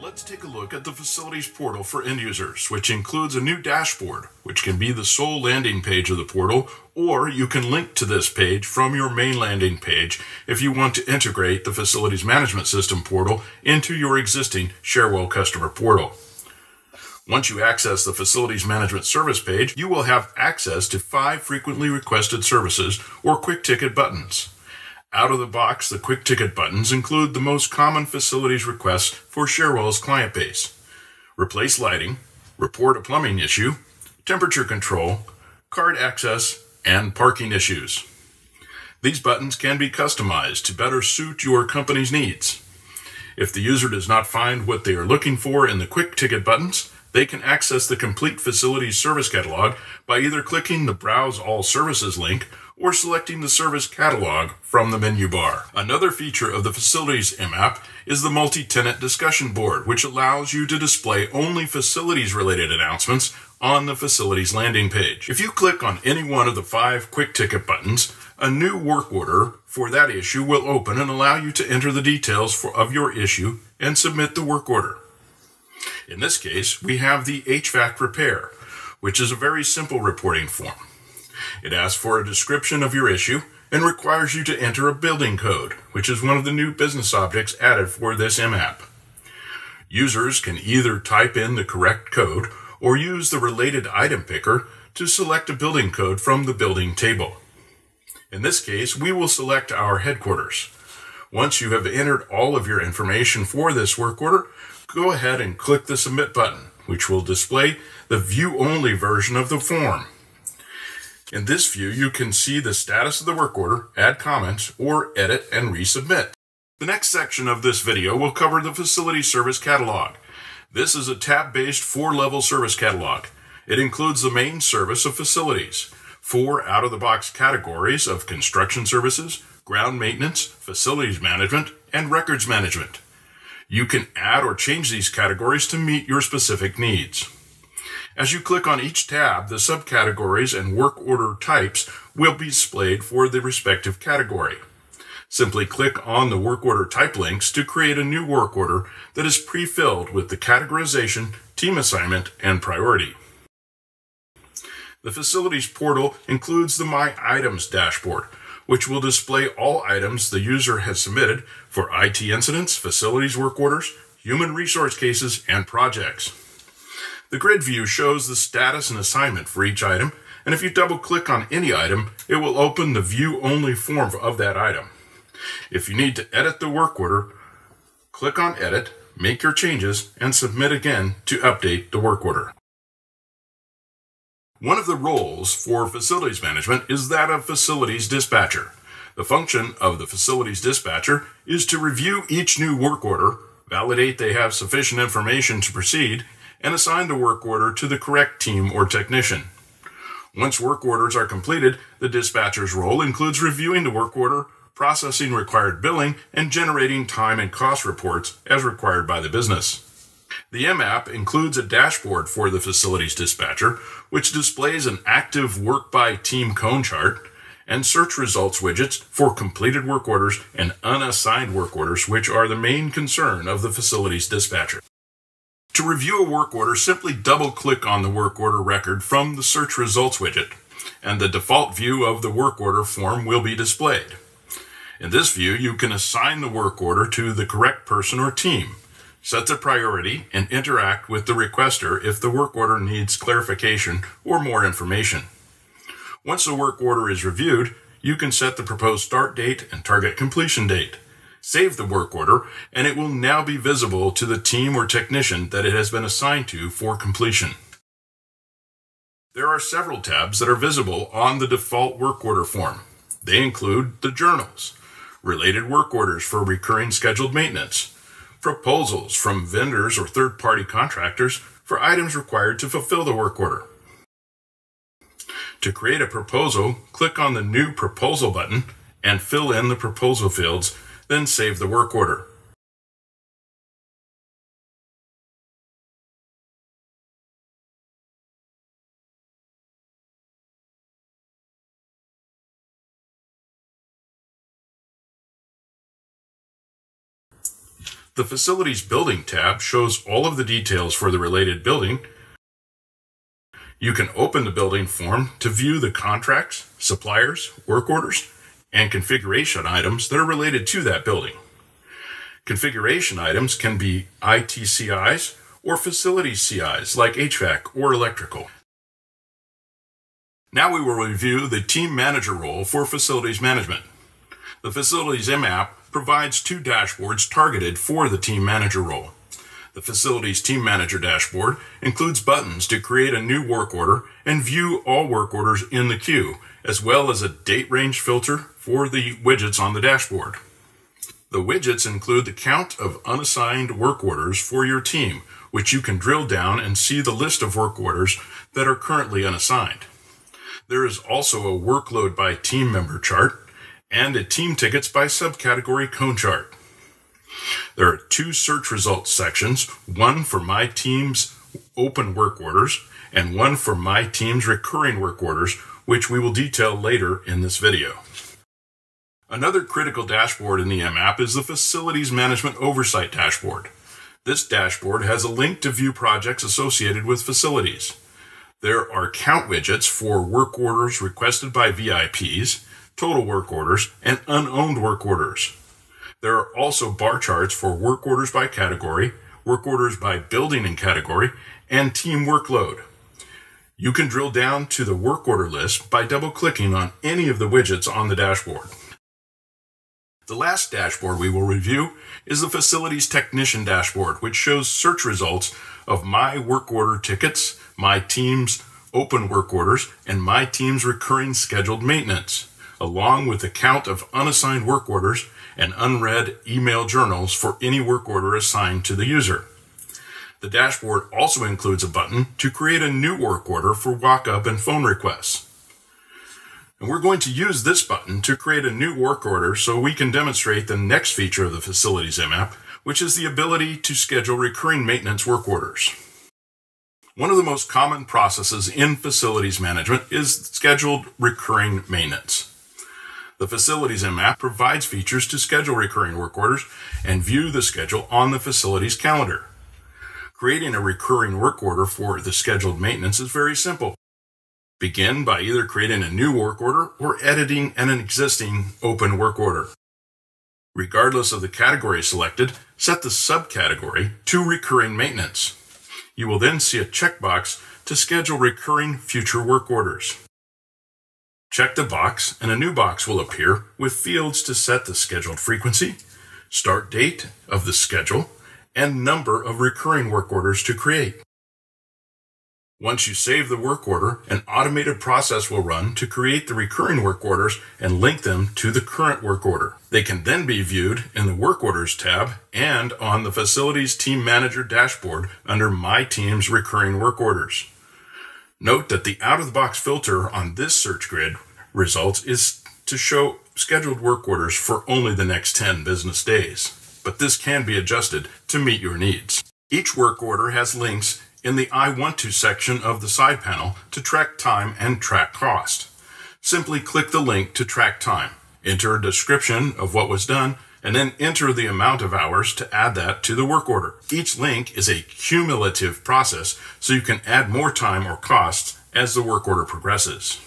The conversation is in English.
Let's take a look at the facilities portal for end users, which includes a new dashboard, which can be the sole landing page of the portal, or you can link to this page from your main landing page if you want to integrate the facilities management system portal into your existing Cherwell customer portal. Once you access the facilities management service page, you will have access to five frequently requested services or quick ticket buttons. Out of the box, the quick ticket buttons include the most common facilities requests for Cherwell's client base. Replace lighting, report a plumbing issue, temperature control, card access, and parking issues. These buttons can be customized to better suit your company's needs. If the user does not find what they are looking for in the quick ticket buttons, they can access the complete facilities service catalog by either clicking the Browse All Services link or selecting the service catalog from the menu bar. Another feature of the Facilities MApp is the multi-tenant discussion board, which allows you to display only facilities-related announcements on the facilities landing page. If you click on any one of the five quick ticket buttons, a new work order for that issue will open and allow you to enter the details for, of your issue and submit the work order. In this case, we have the HVAC repair, which is a very simple reporting form. It asks for a description of your issue and requires you to enter a building code, which is one of the new business objects added for this MApp. Users can either type in the correct code or use the related item picker to select a building code from the building table. In this case, we will select our headquarters. Once you have entered all of your information for this work order, go ahead and click the Submit button, which will display the view-only version of the form. In this view, you can see the status of the work order, add comments, or edit and resubmit. The next section of this video will cover the Facility Service Catalog. This is a tab-based four-level service catalog. It includes the main service of facilities, four out-of-the-box categories of construction services, ground maintenance, facilities management, and records management. You can add or change these categories to meet your specific needs. As you click on each tab, the subcategories and work order types will be displayed for the respective category. Simply click on the work order type links to create a new work order that is pre-filled with the categorization, team assignment, and priority. The facilities portal includes the My Items dashboard, which will display all items the user has submitted for IT incidents, facilities work orders, human resource cases, and projects. The grid view shows the status and assignment for each item, and if you double click on any item, it will open the view only form of that item. If you need to edit the work order, click on Edit, make your changes, and submit again to update the work order. One of the roles for facilities management is that of facilities dispatcher. The function of the facilities dispatcher is to review each new work order, validate they have sufficient information to proceed, and assign the work order to the correct team or technician. Once work orders are completed, the dispatcher's role includes reviewing the work order, processing required billing, and generating time and cost reports as required by the business. The MApp includes a dashboard for the facilities dispatcher, which displays an active work by team cone chart and search results widgets for completed work orders and unassigned work orders, which are the main concern of the facilities dispatcher. To review a work order, simply double click on the work order record from the search results widget, and the default view of the work order form will be displayed. In this view, you can assign the work order to the correct person or team set the priority, and interact with the requester if the work order needs clarification or more information. Once the work order is reviewed, you can set the proposed start date and target completion date. Save the work order, and it will now be visible to the team or technician that it has been assigned to for completion. There are several tabs that are visible on the default work order form. They include the journals, related work orders for recurring scheduled maintenance, proposals from vendors or third party contractors for items required to fulfill the work order. To create a proposal, click on the New Proposal button and fill in the proposal fields, then save the work order. The Facilities Building tab shows all of the details for the related building. You can open the building form to view the contracts, suppliers, work orders, and configuration items that are related to that building. Configuration items can be ITCIs or facility CIs like HVAC or electrical. Now we will review the team manager role for facilities management. The Facilities MApp provides two dashboards targeted for the team manager role. The facility's Team Manager dashboard includes buttons to create a new work order and view all work orders in the queue, as well as a date range filter for the widgets on the dashboard. The widgets include the count of unassigned work orders for your team, which you can drill down and see the list of work orders that are currently unassigned. There is also a workload by team member chart and a team tickets by subcategory cone chart. There are two search results sections, one for my team's open work orders and one for my team's recurring work orders, which we will detail later in this video. Another critical dashboard in the MApp is the Facilities Management Oversight Dashboard. This dashboard has a link to view projects associated with facilities. There are count widgets for work orders requested by VIPs, total work orders, and unowned work orders. There are also bar charts for work orders by category, work orders by building and category, and team workload. You can drill down to the work order list by double clicking on any of the widgets on the dashboard. The last dashboard we will review is the Facilities Technician dashboard, which shows search results of my work order tickets, my team's open work orders, and my team's recurring scheduled maintenance, along with a count of unassigned work orders and unread email journals for any work order assigned to the user. The dashboard also includes a button to create a new work order for walk-up and phone requests. And we're going to use this button to create a new work order so we can demonstrate the next feature of the Facilities MApp, which is the ability to schedule recurring maintenance work orders. One of the most common processes in facilities management is scheduled recurring maintenance. The Facilities MApp provides features to schedule recurring work orders and view the schedule on the facility's calendar. Creating a recurring work order for the scheduled maintenance is very simple. Begin by either creating a new work order or editing an existing open work order. Regardless of the category selected, set the subcategory to recurring maintenance. You will then see a checkbox to schedule recurring future work orders. Check the box and a new box will appear with fields to set the scheduled frequency, start date of the schedule, and number of recurring work orders to create. Once you save the work order, an automated process will run to create the recurring work orders and link them to the current work order. They can then be viewed in the Work Orders tab and on the Facilities Team Manager dashboard under My Team's Recurring Work Orders. Note that the out-of-the-box filter on this search grid results is to show scheduled work orders for only the next 10 business days, but this can be adjusted to meet your needs. Each work order has links in the I Want To section of the side panel to track time and track cost. Simply click the link to track time, enter a description of what was done, and then enter the amount of hours to add that to the work order. Each link is a cumulative process, so you can add more time or costs as the work order progresses.